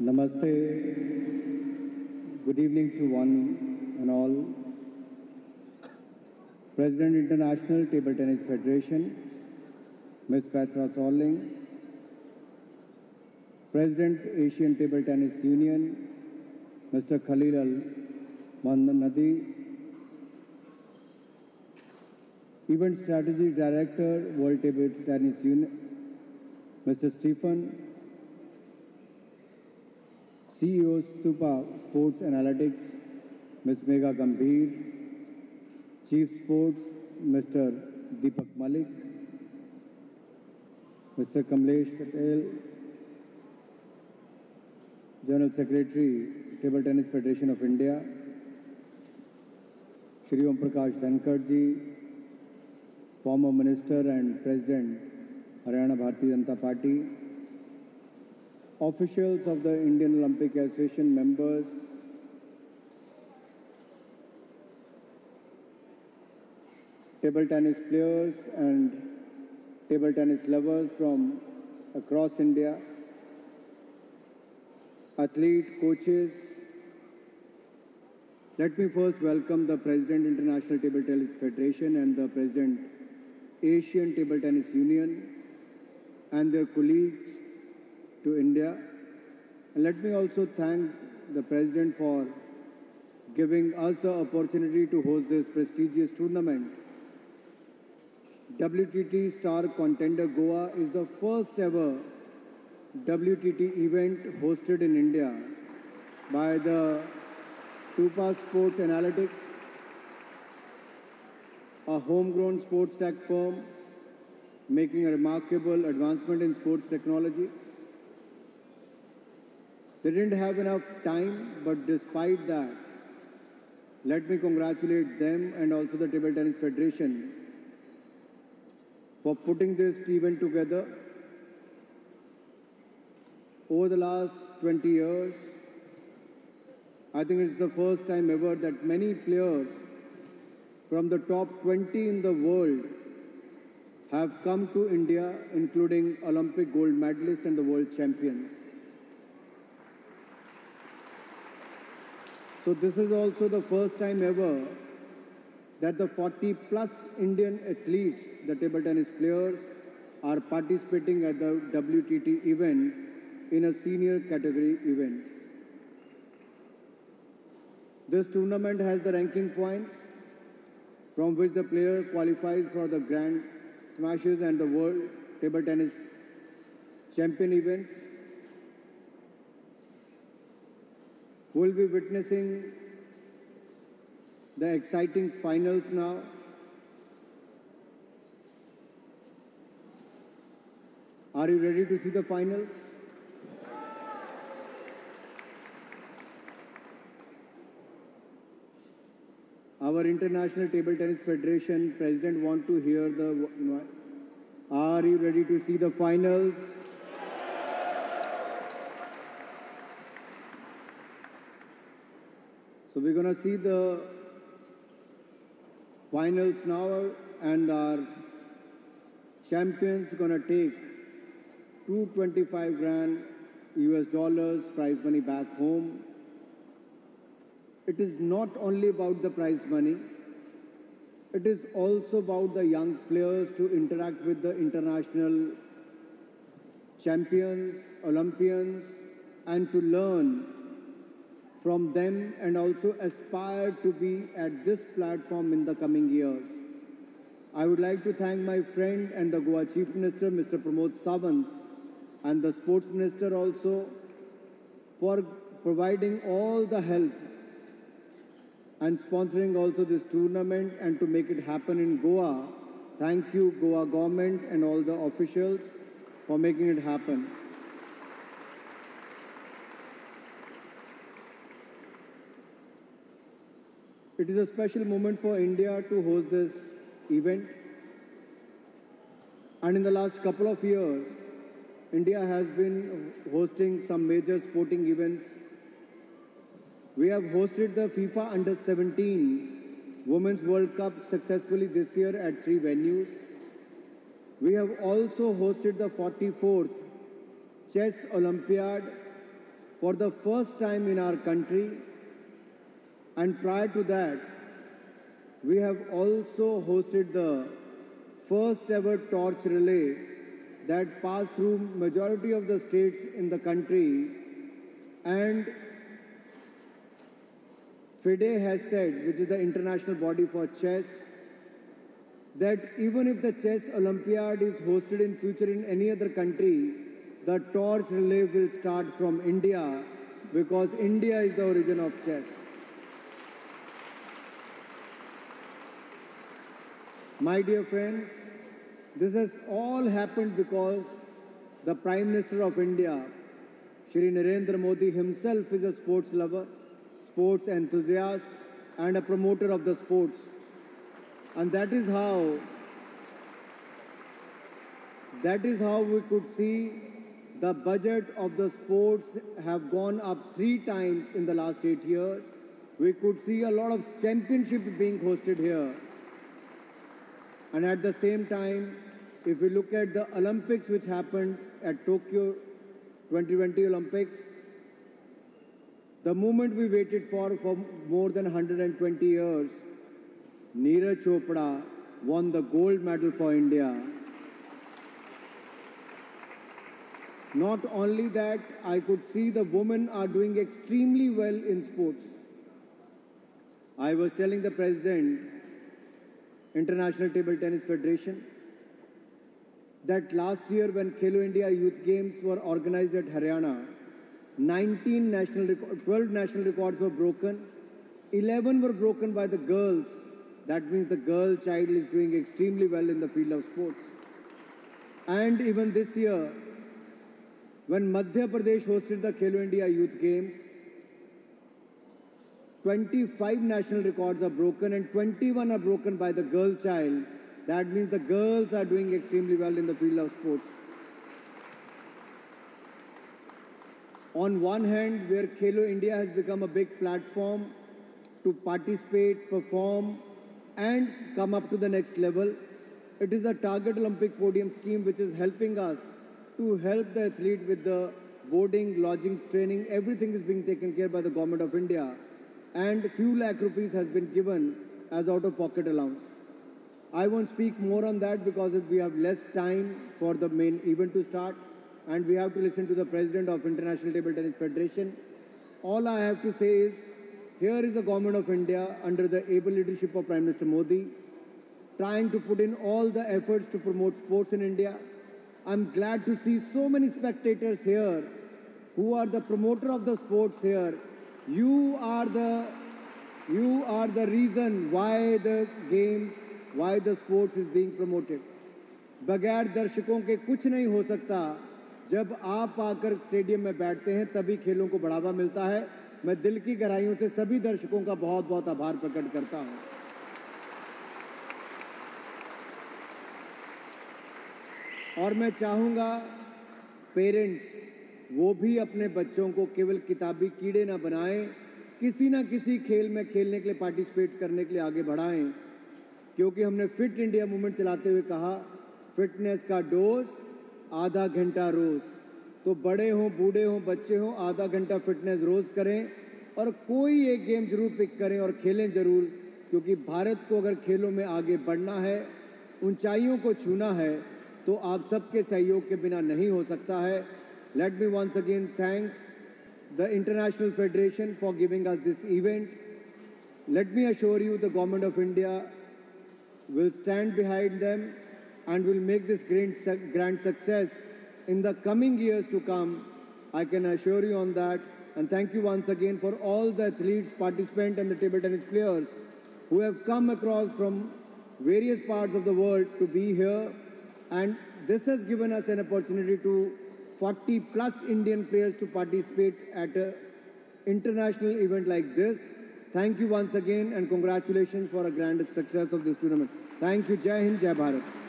Namaste. Good evening to one and all. President International Table Tennis Federation, Ms. Petra Sörling. President Asian Table Tennis Union, Mr. Khalil Al Nadi. Event Strategy Director, World Table Tennis Union, Mr. Stephen. CEO Stupa Sports Analytics, Ms. Megha Gambhir, Chief Sports, Mr. Deepak Malik, Mr. Kamlesh Patel, General Secretary, Table Tennis Federation of India, Shri Om Prakash Dhankar ji, former Minister and President, Haryana Bharatiya Janata Party, officials of the Indian Olympic Association members, table tennis players and table tennis lovers from across India, athlete, coaches. Let me first welcome the President International Table Tennis Federation and the President Asian Table Tennis Union and their colleagues to India. And let me also thank the President for giving us the opportunity to host this prestigious tournament. WTT Star Contender Goa is the first ever WTT event hosted in India by the Stupa Sports Analytics, a homegrown sports tech firm making a remarkable advancement in sports technology. They didn't have enough time, but despite that, let me congratulate them and also the Table Tennis Federation for putting this event together. Over the last 20 years, I think it's the first time ever that many players from the top 20 in the world have come to India, including Olympic gold medalists and the world champions. So this is also the first time ever that the 40 plus Indian athletes, the table tennis players, are participating at the WTT event in a senior category event. This tournament has the ranking points from which the player qualifies for the Grand Smashes and the World Table Tennis Champion events. We'll be witnessing the exciting finals now. Are you ready to see the finals? Our International Table Tennis Federation President want to hear the noise. Are you ready to see the finals? So we're going to see the finals now and our champions going to take 225 grand US dollars prize money back home. It is not only about the prize money, it is also about the young players to interact with the international champions, Olympians, and to learn from them and also aspire to be at this platform in the coming years. I would like to thank my friend and the Goa Chief Minister, Mr. Pramod Sawant, and the Sports Minister also for providing all the help and sponsoring also this tournament and to make it happen in Goa. Thank you, Goa government and all the officials for making it happen. It is a special moment for India to host this event. And in the last couple of years, India has been hosting some major sporting events. We have hosted the FIFA Under 17 Women's World Cup successfully this year at three venues. We have also hosted the 44th Chess Olympiad for the first time in our country. And prior to that, we have also hosted the first ever torch relay that passed through majority of the states in the country and FIDE has said, which is the international body for chess, that even if the chess Olympiad is hosted in future in any other country, the torch relay will start from India because India is the origin of chess. My dear friends, this has all happened because the Prime Minister of India, Shri Narendra Modi himself is a sports lover, sports enthusiast, and a promoter of the sports. And that is how that is how we could see the budget of the sports have gone up three times in the last eight years. We could see a lot of championships being hosted here. And at the same time, if we look at the Olympics which happened at Tokyo 2020 Olympics, the moment we waited for for more than 120 years, Neeraj Chopra won the gold medal for India. Not only that, I could see the women are doing extremely well in sports. I was telling the president, International Table Tennis Federation, that last year when Khelo India Youth Games were organized at Haryana, 19 national record, 12 national records were broken, 11 were broken by the girls. That means the girl child is doing extremely well in the field of sports. And even this year, when Madhya Pradesh hosted the Khelo India Youth Games, 25 national records are broken and 21 are broken by the girl child. That means the girls are doing extremely well in the field of sports. On one hand, where Khelo India has become a big platform to participate, perform, and come up to the next level, it is a target Olympic podium scheme which is helping us to help the athlete with the boarding, lodging, training. Everything is being taken care by the government of India and few lakh rupees has been given as out-of-pocket allowance. I won't speak more on that because if we have less time for the main event to start and we have to listen to the President of International Table Tennis Federation. All I have to say is, here is the government of India under the able leadership of Prime Minister Modi, trying to put in all the efforts to promote sports in India. I'm glad to see so many spectators here who are the promoter of the sports here you are the you are the reason why the games, why the sports is being promoted. बगैर दर्शकों के कुछ नहीं हो सकता। जब आप आकर स्टेडियम में बैठते हैं तभी खेलों को बढ़ावा मिलता है। मैं दिल की गहराइयों से सभी दर्शकों का बहुत बहुत आभार प्रकट करता हूँ। और मैं चाहूँगा पेरेंट्स वो भी अपने बच्चों को केवल किताबी कीड़े ना बनाएँ, किसी ना किसी खेल में खेलने के लिए पार्टिसिपेट करने के लिए आगे बढ़ाएँ, क्योंकि हमने फिट इंडिया मूवमेंट चलाते हुए कहा फिटनेस का डोज आधा घंटा रोज। तो बड़े हों, बूढ़े हों, बच्चे हों, आधा घंटा फिटनेस रोज करें और कोई एक गेम ज़रूर पिक करें और खेलें ज़रूर, क्योंकि भारत को अगर खेलों में आगे बढ़ना है, ऊंचाइयों को छूना है तो आप सबके सहयोग के बिना नहीं हो सकता है। Let me once again thank the International Federation for giving us this event. Let me assure you the Government of India will stand behind them and will make this grand, grand success in the coming years to come. I can assure you on that. And thank you once again for all the athletes, participants and the table tennis players who have come across from various parts of the world to be here. And this has given us an opportunity to 40 plus Indian players to participate at an international event like this. Thank you once again and congratulations for a grand success of this tournament. Thank you. Jai Hind, Jai Bharat.